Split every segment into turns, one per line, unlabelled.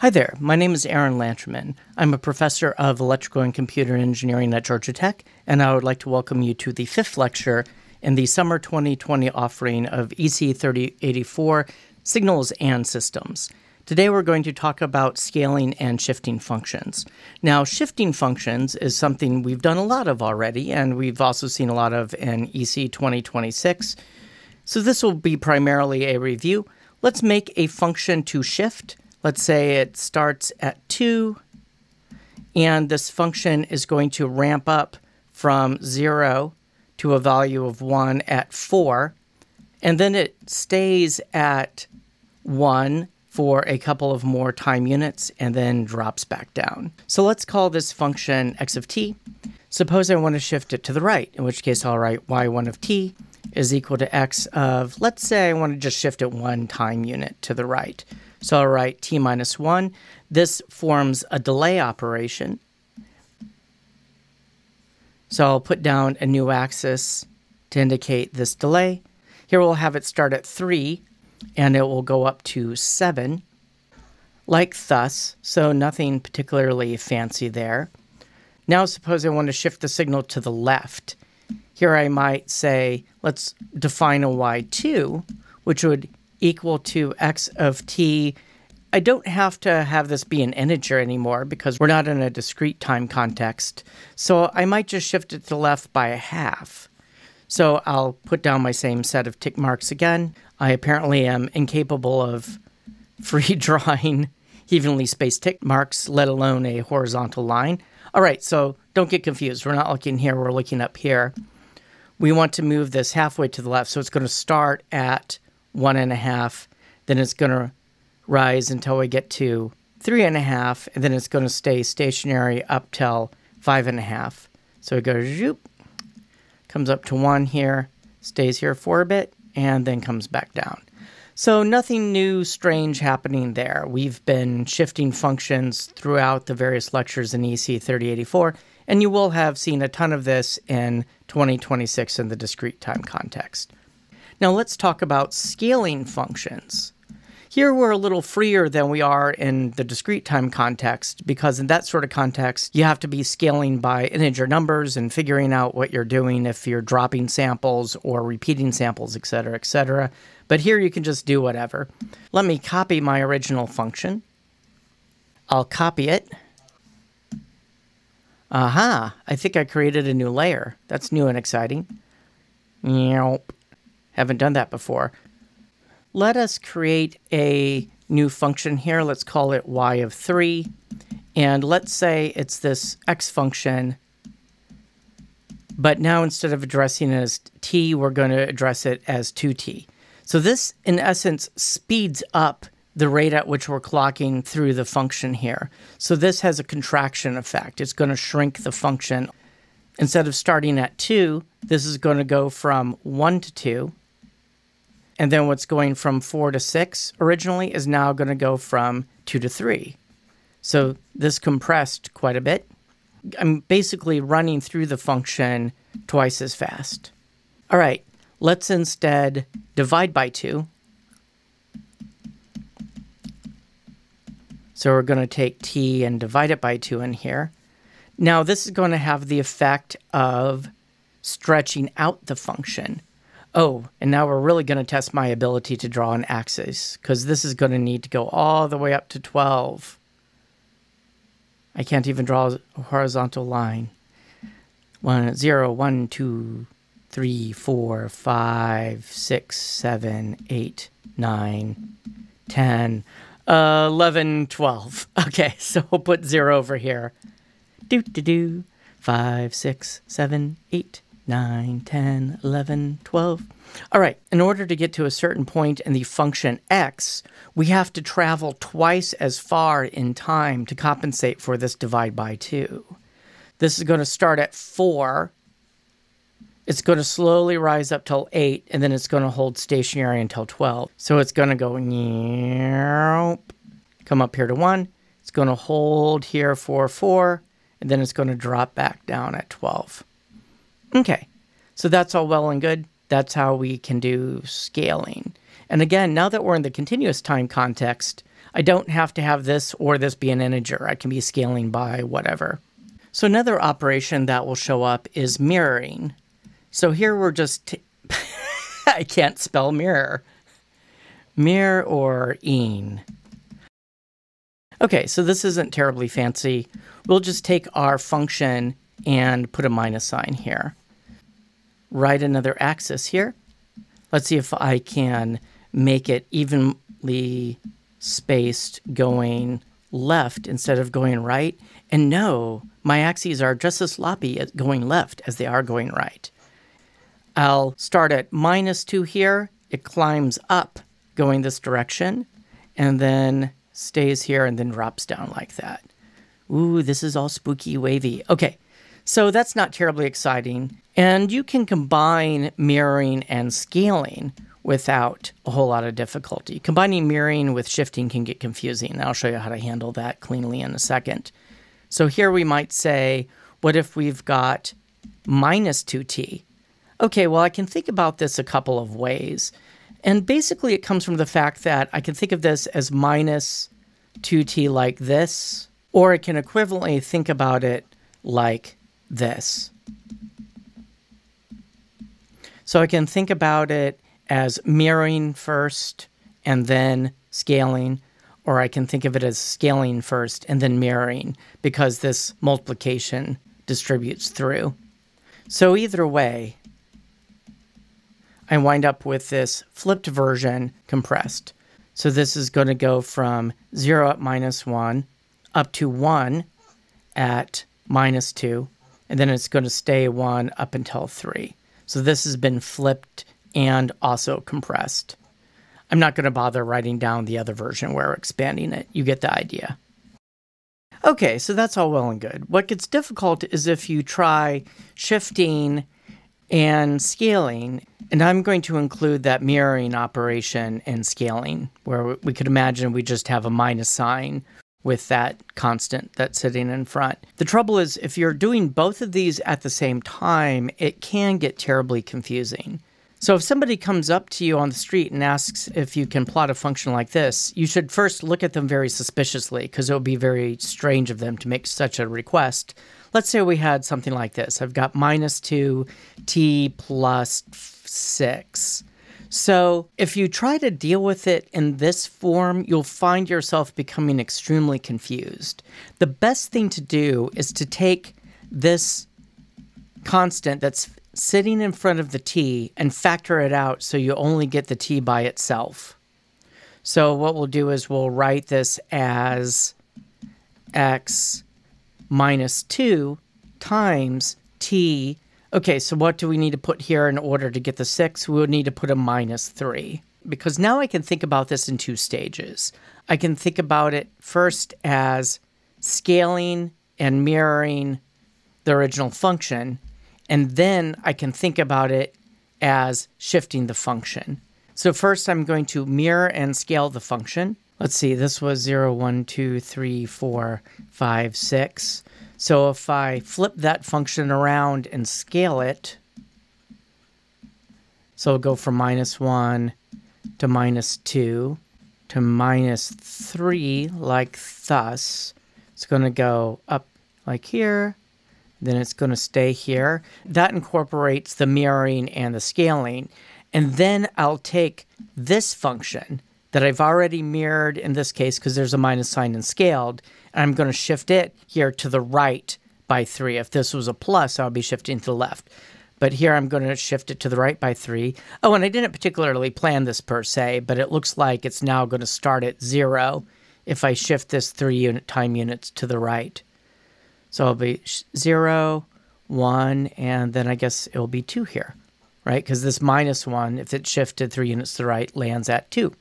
Hi there, my name is Aaron Lanterman. I'm a professor of electrical and computer engineering at Georgia Tech, and I would like to welcome you to the fifth lecture in the summer 2020 offering of ECE 3084 Signals and Systems. Today we're going to talk about scaling and shifting functions. Now, shifting functions is something we've done a lot of already, and we've also seen a lot of in ECE 2026. So this will be primarily a review. Let's make a function to shift Let's say it starts at 2, and this function is going to ramp up from 0 to a value of 1 at 4, and then it stays at 1 for a couple of more time units and then drops back down. So let's call this function x of t. Suppose I want to shift it to the right, in which case I'll write y1 of t is equal to x of, let's say I want to just shift it one time unit to the right. So I'll write t minus 1. This forms a delay operation. So I'll put down a new axis to indicate this delay. Here we'll have it start at 3, and it will go up to 7, like thus, so nothing particularly fancy there. Now suppose I want to shift the signal to the left. Here I might say, let's define a y2, which would equal to x of t. I don't have to have this be an integer anymore because we're not in a discrete time context. So I might just shift it to the left by a half. So I'll put down my same set of tick marks again. I apparently am incapable of free drawing evenly spaced tick marks, let alone a horizontal line. All right, so don't get confused. We're not looking here, we're looking up here. We want to move this halfway to the left, so it's going to start at one and a half, then it's going to rise until we get to three and a half, and then it's going to stay stationary up till five and a half. So it goes zoop, comes up to one here, stays here for a bit, and then comes back down. So nothing new, strange happening there. We've been shifting functions throughout the various lectures in ECE 3084, and you will have seen a ton of this in 2026 in the discrete time context. Now let's talk about scaling functions. Here we're a little freer than we are in the discrete time context because in that sort of context, you have to be scaling by integer numbers and figuring out what you're doing if you're dropping samples or repeating samples, etc., etc. But here you can just do whatever. Let me copy my original function. I'll copy it. Aha, I think I created a new layer. That's new and exciting. Nope. Haven't done that before. Let us create a new function here. Let's call it y of 3. And let's say it's this x function. But now instead of addressing it as t, we're going to address it as 2t. So this, in essence, speeds up the rate at which we're clocking through the function here. So this has a contraction effect. It's going to shrink the function. Instead of starting at 2, this is going to go from 1 to 2. And then what's going from four to six originally is now going to go from two to three. So this compressed quite a bit. I'm basically running through the function twice as fast. All right, let's instead divide by two. So we're going to take t and divide it by two in here. Now this is going to have the effect of stretching out the function. Oh, and now we're really going to test my ability to draw an axis, because this is going to need to go all the way up to 12. I can't even draw a horizontal line. One, zero, one, two, three, four, five, six, seven, eight, nine, ten, uh, 11, 12. Okay, so we'll put 0 over here. Do, do, do. 5, 6, 7, 8, 9, 10, 11, 12. All right, in order to get to a certain point in the function x, we have to travel twice as far in time to compensate for this divide by 2. This is going to start at 4. It's going to slowly rise up till 8, and then it's going to hold stationary until 12. So it's going to go come up here to 1. It's going to hold here for 4, and then it's going to drop back down at 12. Okay, so that's all well and good. That's how we can do scaling. And again, now that we're in the continuous time context, I don't have to have this or this be an integer. I can be scaling by whatever. So another operation that will show up is mirroring. So here we're just, I can't spell mirror. Mirror or een. Okay, so this isn't terribly fancy. We'll just take our function and put a minus sign here. Write another axis here. Let's see if I can make it evenly spaced going left instead of going right. And no, my axes are just as sloppy as going left as they are going right. I'll start at minus 2 here. It climbs up going this direction and then stays here and then drops down like that. Ooh, this is all spooky wavy. Okay, so that's not terribly exciting. And you can combine mirroring and scaling without a whole lot of difficulty. Combining mirroring with shifting can get confusing. I'll show you how to handle that cleanly in a second. So here we might say, what if we've got minus 2t? Okay, well, I can think about this a couple of ways. And basically, it comes from the fact that I can think of this as minus 2t like this, or I can equivalently think about it like this. So I can think about it as mirroring first and then scaling, or I can think of it as scaling first and then mirroring because this multiplication distributes through. So either way, I wind up with this flipped version compressed. So this is going to go from 0 at minus 1 up to 1 at minus 2, and then it's going to stay 1 up until 3. So this has been flipped and also compressed. I'm not going to bother writing down the other version where we're expanding it. You get the idea. Okay, so that's all well and good. What gets difficult is if you try shifting and scaling and I'm going to include that mirroring operation and scaling, where we could imagine we just have a minus sign with that constant that's sitting in front. The trouble is, if you're doing both of these at the same time, it can get terribly confusing. So if somebody comes up to you on the street and asks if you can plot a function like this, you should first look at them very suspiciously because it would be very strange of them to make such a request. Let's say we had something like this. I've got minus 2 t plus 6. So, if you try to deal with it in this form, you'll find yourself becoming extremely confused. The best thing to do is to take this constant that's sitting in front of the t and factor it out so you only get the t by itself. So, what we'll do is we'll write this as x minus 2 times t Okay, so what do we need to put here in order to get the 6? We would need to put a minus 3. Because now I can think about this in two stages. I can think about it first as scaling and mirroring the original function, and then I can think about it as shifting the function. So first I'm going to mirror and scale the function. Let's see, this was 0, 1, 2, 3, 4, 5, 6. So if I flip that function around and scale it, so it'll go from minus 1 to minus 2 to minus 3 like thus. It's going to go up like here, then it's going to stay here. That incorporates the mirroring and the scaling. And then I'll take this function that I've already mirrored in this case because there's a minus sign and scaled, and I'm going to shift it here to the right by 3. If this was a plus, I would be shifting to the left. But here I'm going to shift it to the right by 3. Oh, and I didn't particularly plan this per se, but it looks like it's now going to start at 0 if I shift this 3 unit time units to the right. So it'll be 0, 1, and then I guess it'll be 2 here, right? Because this minus 1, if it's shifted 3 units to the right, lands at 2.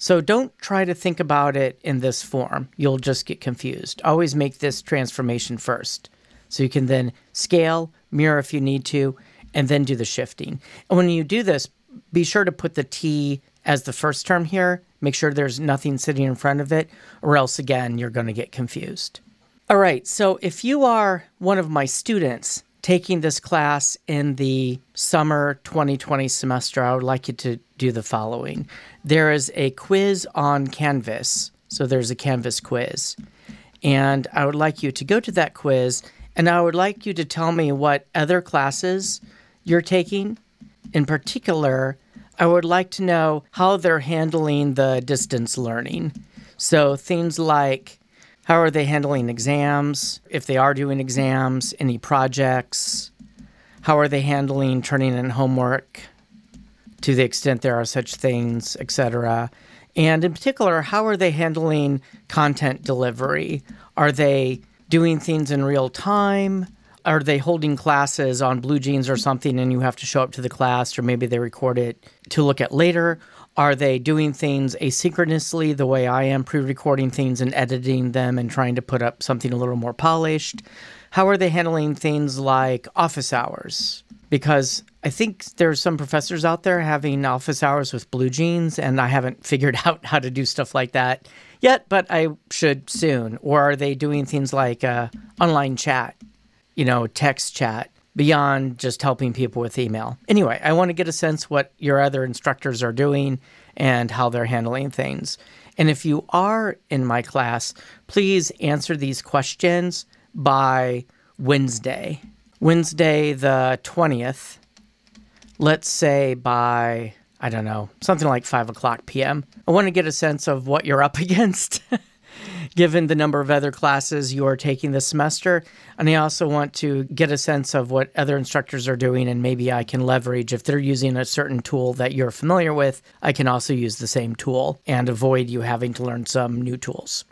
So don't try to think about it in this form. You'll just get confused. Always make this transformation first. So you can then scale, mirror if you need to, and then do the shifting. And when you do this, be sure to put the t as the first term here. Make sure there's nothing sitting in front of it, or else again, you're going to get confused. All right, so if you are one of my students taking this class in the summer 2020 semester, I would like you to do the following. There is a quiz on Canvas So there's a Canvas quiz. And I would like you to go to that quiz and I would like you to tell me what other classes you're taking. In particular, I would like to know how they're handling the distance learning. So things like how are they handling exams? If they are doing exams, any projects? How are they handling turning in homework to the extent there are such things, etc.? And in particular, how are they handling content delivery? Are they doing things in real time? Are they holding classes on BlueJeans or something and you have to show up to the class, or maybe they record it to look at later? Are they doing things asynchronously the way I am, pre recording things and editing them and trying to put up something a little more polished? How are they handling things like office hours? Because I think there's some professors out there having office hours with BlueJeans, and I haven't figured out how to do stuff like that yet, but I should soon. Or are they doing things like uh, online chat, you know, text chat? beyond just helping people with email. Anyway, I want to get a sense what your other instructors are doing and how they're handling things. And if you are in my class, please answer these questions by Wednesday. Wednesday the 20th, let's say by, I don't know, something like 5 o'clock p.m. I want to get a sense of what you're up against given the number of other classes you are taking this semester. And I also want to get a sense of what other instructors are doing, and maybe I can leverage if they're using a certain tool that you're familiar with, I can also use the same tool and avoid you having to learn some new tools.